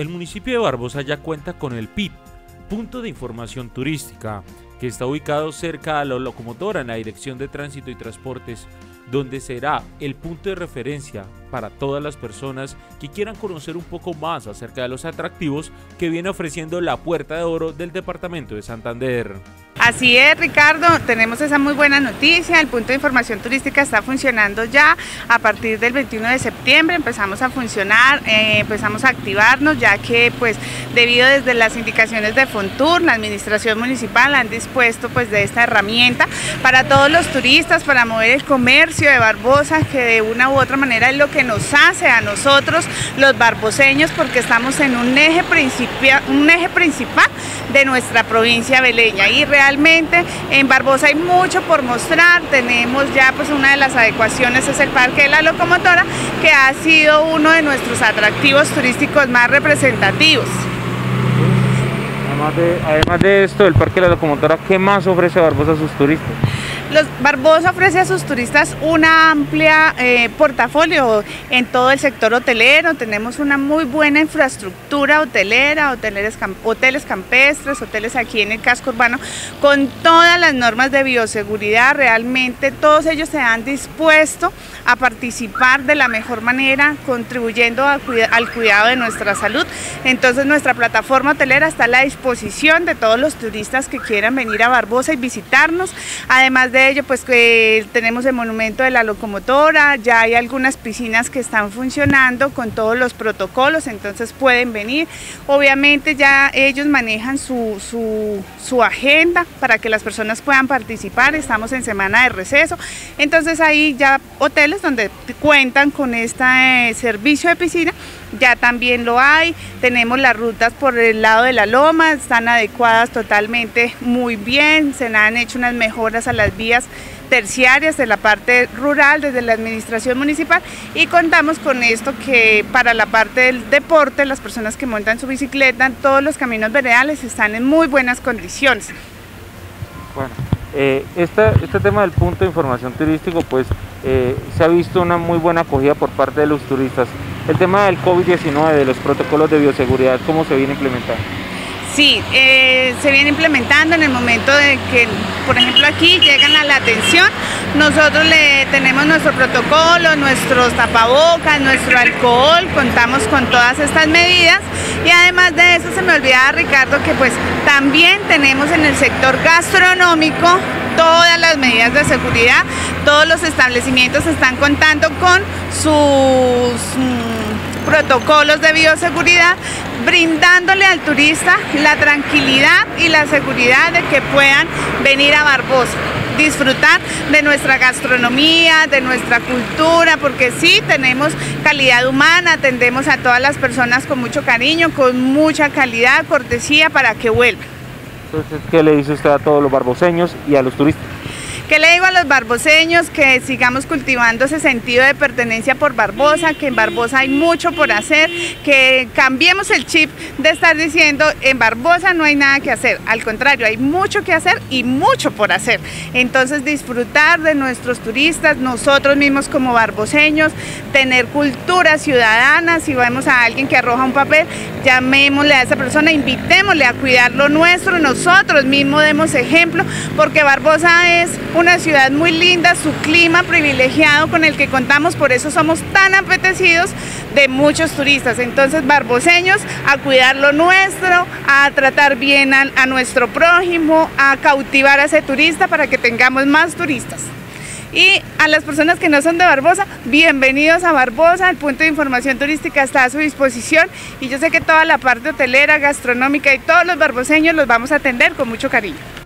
el municipio de Barbosa ya cuenta con el PIT, Punto de Información Turística, que está ubicado cerca a la locomotora en la Dirección de Tránsito y Transportes, donde será el punto de referencia para todas las personas que quieran conocer un poco más acerca de los atractivos que viene ofreciendo la Puerta de Oro del Departamento de Santander. Así es, Ricardo, tenemos esa muy buena noticia, el punto de información turística está funcionando ya, a partir del 21 de septiembre empezamos a funcionar, eh, empezamos a activarnos, ya que pues debido desde las indicaciones de Fontur, la administración municipal han dispuesto pues de esta herramienta para todos los turistas, para mover el comercio de Barbosa, que de una u otra manera es lo que nos hace a nosotros los barboseños, porque estamos en un eje, principal de nuestra provincia beleña. Y realmente en Barbosa hay mucho por mostrar, tenemos ya pues una de las adecuaciones es el Parque de la Locomotora que ha sido uno de nuestros atractivos turísticos más representativos. Además de, además de esto, el Parque de la Locomotora, ¿qué más ofrece Barbosa a sus turistas? Los Barbosa ofrece a sus turistas una amplia eh, portafolio en todo el sector hotelero. Tenemos una muy buena infraestructura hotelera, hoteles, campestres, hoteles aquí en el casco urbano, con todas las normas de bioseguridad. Realmente todos ellos se han dispuesto a participar de la mejor manera, contribuyendo al cuidado de nuestra salud. Entonces nuestra plataforma hotelera está a la disposición de todos los turistas que quieran venir a Barbosa y visitarnos. Además de ello, pues que tenemos el monumento de la locomotora, ya hay algunas piscinas que están funcionando con todos los protocolos, entonces pueden venir. Obviamente ya ellos manejan su, su, agenda para que las personas puedan participar, estamos en semana de receso, entonces ahí ya hoteles donde cuentan con este servicio de piscina, ya también lo hay, tenemos las rutas por el lado de la loma, están adecuadas totalmente muy bien, se han hecho unas mejoras a las vías terciarias de la parte rural desde la administración municipal. Y contamos con esto que para la parte del deporte, las personas que montan su bicicleta, todos los caminos veredales están en muy buenas condiciones. Bueno, eh, este tema del punto de información turístico pues eh, se ha visto una muy buena acogida por parte de los turistas. El tema del COVID-19, de los protocolos de bioseguridad, ¿cómo se viene implementando? Sí, eh, se viene implementando en el momento de que, por ejemplo, aquí llegan a la atención, nosotros le tenemos nuestro protocolo, nuestros tapabocas, nuestro alcohol, contamos con todas estas medidas y además de eso se me olvidaba Ricardo que pues también tenemos en el sector gastronómico todas las medidas de seguridad, todos los establecimientos están contando con sus mm, protocolos de bioseguridad brindándole al turista la tranquilidad y la seguridad de que puedan venir a Barbosa disfrutar de nuestra gastronomía, de nuestra cultura, porque sí tenemos calidad humana, atendemos a todas las personas con mucho cariño, con mucha calidad, cortesía para que vuelvan. Entonces, ¿qué le dice usted a todos los barboseños y a los turistas? ¿Qué le digo a los barboseños? Que sigamos cultivando ese sentido de pertenencia por Barbosa, que en Barbosa hay mucho por hacer, que cambiemos el chip de estar diciendo en Barbosa no hay nada que hacer. Al contrario, hay mucho que hacer y mucho por hacer. Entonces disfrutar de nuestros turistas, nosotros mismos como barboseños, tener cultura ciudadana, si vemos a alguien que arroja un papel, llamémosle a esa persona, invitémosle a cuidar lo nuestro, nosotros mismos demos ejemplo, porque Barbosa es una ciudad muy linda, su clima privilegiado con el que contamos, por eso somos tan apetecidos de muchos turistas. Entonces, barboseños, a cuidar lo nuestro, a tratar bien a, a nuestro prójimo, a cautivar a ese turista para que tengamos más turistas. Y a las personas que no son de Barbosa, bienvenidos a Barbosa, el punto de información turística está a su disposición y yo sé que toda la parte hotelera, gastronómica y todos los barboseños los vamos a atender con mucho cariño.